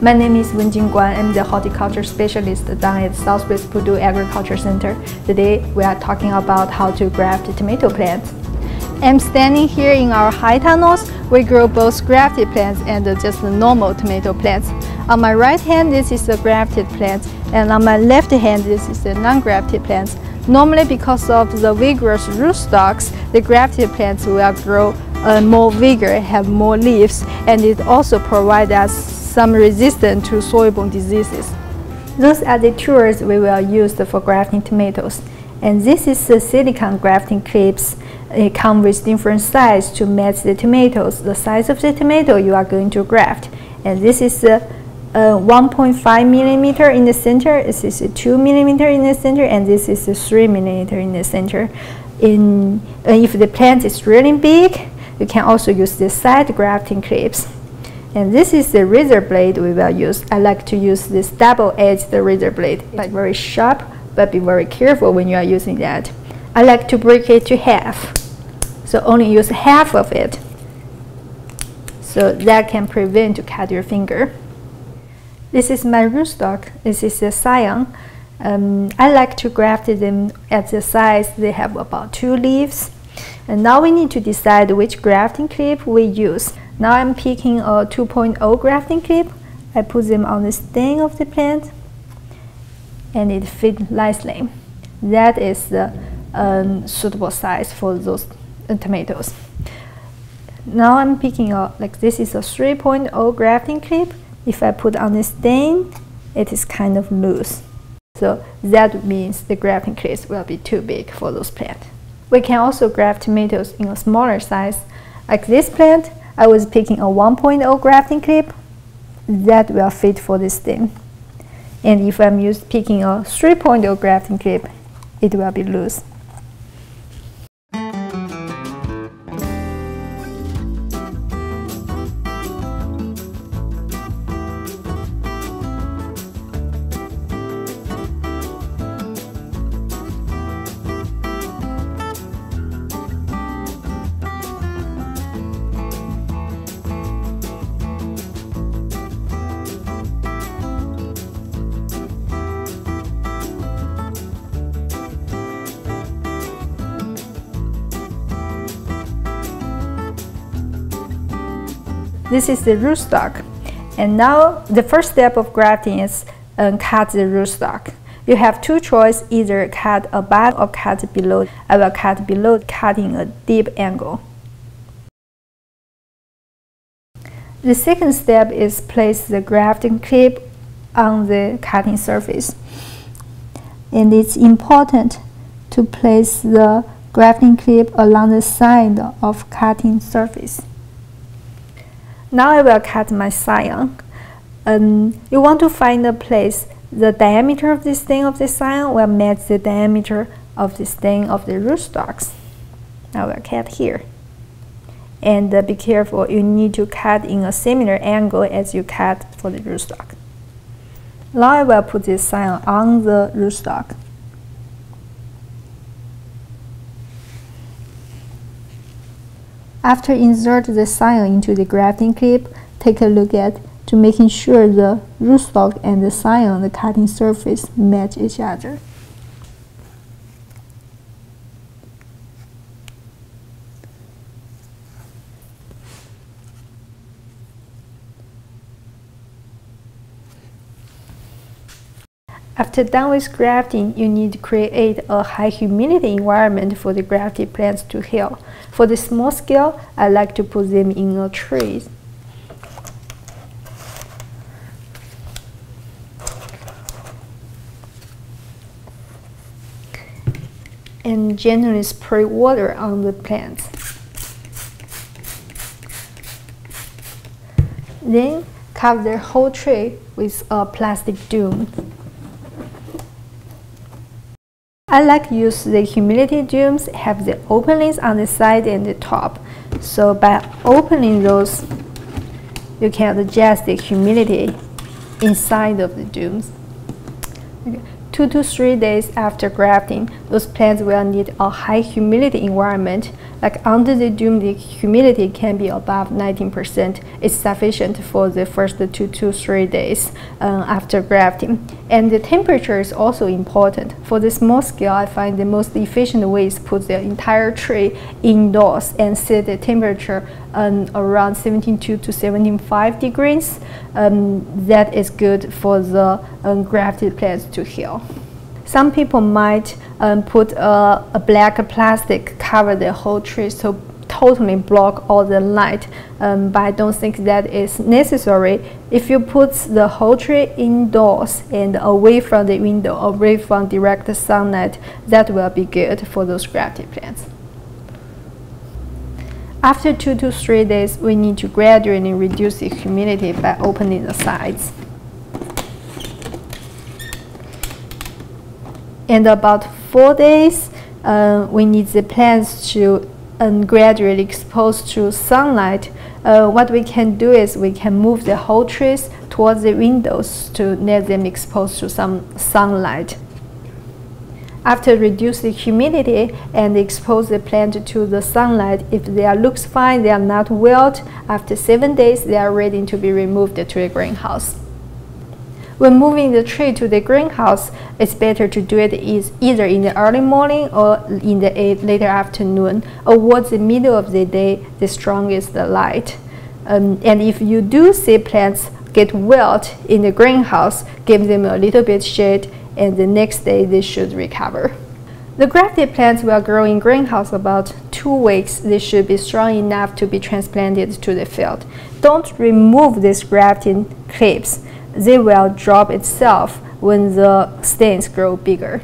My name is Wenjing Guan. I'm the horticulture specialist down at Southwest Purdue Agriculture Center. Today, we are talking about how to graft tomato plants. I'm standing here in our high tunnels. We grow both grafted plants and just normal tomato plants. On my right hand, this is a grafted plant, and on my left hand, this is a non-grafted plant. Normally, because of the vigorous rootstocks, the grafted plants will grow uh, more vigor, have more leaves, and it also provides us some resistance to soil-borne diseases. Those are the tools we will use for grafting tomatoes. And this is the silicone grafting clips. It comes with different size to match the tomatoes, the size of the tomato you are going to graft. And this is the a 1.5 millimeter in the center, this is a 2 millimeter in the center, and this is a 3 millimeter in the center. In, uh, if the plant is really big, you can also use the side grafting clips. And this is the razor blade we will use. I like to use this double-edged razor blade. It's very sharp, but be very careful when you are using that. I like to break it to half. So only use half of it. So that can prevent to cut your finger. This is my rootstock. This is a scion. Um, I like to graft them at the size they have about two leaves. And now we need to decide which grafting clip we use. Now I'm picking a 2.0 grafting clip. I put them on the stem of the plant and it fits nicely. That is the um, suitable size for those uh, tomatoes. Now I'm picking up, like this is a 3.0 grafting clip. If I put on the stem, it is kind of loose. So that means the grafting clips will be too big for those plants. We can also graft tomatoes in a smaller size. Like this plant, I was picking a 1.0 grafting clip that will fit for this stem. And if I'm used picking a 3.0 grafting clip, it will be loose. This is the rootstock. And now the first step of grafting is um, cut the rootstock. You have two choices, either cut above or cut below. I will cut below, cutting a deep angle. The second step is place the grafting clip on the cutting surface. And it's important to place the grafting clip along the side of cutting surface. Now I will cut my scion. Um, you want to find a place the diameter of the stem of the scion will match the diameter of the stem of the rootstocks. I will cut here. And uh, be careful, you need to cut in a similar angle as you cut for the rootstock. Now I will put this scion on the rootstock. After insert the scion into the grafting clip, take a look at to making sure the rootstock and the scion, on the cutting surface, match each other. After done with grafting, you need to create a high humidity environment for the grafted plants to heal. For the small scale, I like to put them in a tray. and gently spray water on the plants. Then cover the whole tray with a plastic dome. I like use the humidity domes have the openings on the side and the top. So by opening those, you can adjust the humidity inside of the domes. Okay. Two to three days after grafting, those plants will need a high humidity environment like under the dome, the humidity can be above 19%. It's sufficient for the first two to three days uh, after grafting. And the temperature is also important. For the small scale, I find the most efficient way is put the entire tree indoors and set the temperature um, around 72 to 75 degrees. Um, that is good for the um, grafted plants to heal. Some people might um, put a, a, black plastic cover the whole tree so totally block all the light, um, but I don't think that is necessary. If you put the whole tree indoors and away from the window, away from direct sunlight, that will be good for those grafted plants. After two to three days, we need to gradually reduce the humidity by opening the sides. and about four days, uh, we need the plants to um, gradually expose to sunlight. Uh, what we can do is we can move the whole trees towards the windows to let them expose to some sunlight. After reduce the humidity and expose the plant to the sunlight, if they are looks fine, they are not wilt, after seven days they are ready to be removed to the greenhouse. When moving the tree to the greenhouse, it's better to do it either in the early morning or in the later afternoon, or towards the middle of the day, the strongest the light. Um, and if you do see plants get wilt in the greenhouse, give them a little bit shade, and the next day they should recover. The grafted plants will grow in greenhouse about two weeks. They should be strong enough to be transplanted to the field. Don't remove these grafting clips they will drop itself when the stems grow bigger.